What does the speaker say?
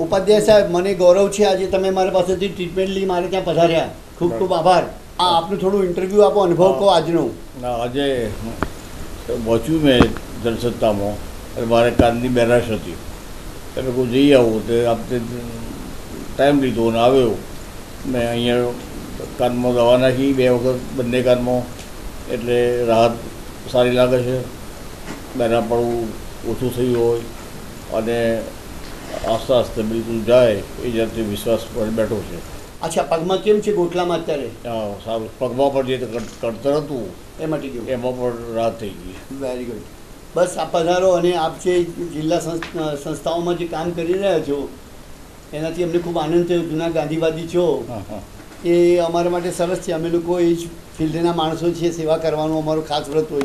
ઉપાધ્યાય સાહેબ મને ગૌરવ છે આજે તમે મારા પાસેથી ટ્રીટમેન્ટ લઈ મારે ત્યાં પધાર્યા. ખૂબ ખૂબ આભાર. આ આપનું થોડું ઇન્ટરવ્યૂ આપો અનુભવ કહો આજનો. આજે પહોંચ્યું મેં જનસત્તામાં. અને મારે કાનની બેરાશ હતી. એટલે હું જઈ આવું તે આપણે ટાઈમ લીધો અને આવ્યો. મેં અહીંયા કાનમાં દવા નાખી બે વખત બંને કાનમાં. એટલે રાહત સારી લાગે છે. બેરા પડવું ઓછું થયું હોય. અને આસ્તે આસ્તે બિલકુલ જાય એ જાતે વિશ્વાસ પર બેઠો છે. અચ્છા પગમાં કેમ છે ગોઠલામાં અત્યારે? હા, સારું પગમાં પણ જે કડતર હતું એ મટી ગયું. એમાં પણ રાહત થઈ ગઈ. વેરી ગુડ બસ આ પધારો અને આપ જે જિલ્લા સંસ- સંસ્થાઓમાં જે કામ કરી રહ્યા છો એનાથી અમને ખૂબ આનંદ થયો. જૂના ગાંધીવાદી છો. હા હા. એ અમારા માટે સરસ છે. અમે લોકો એ જ ફિલ્ડના માણસો છીએ સેવા કરવાનું અમારું ખાસ વ્રત હોય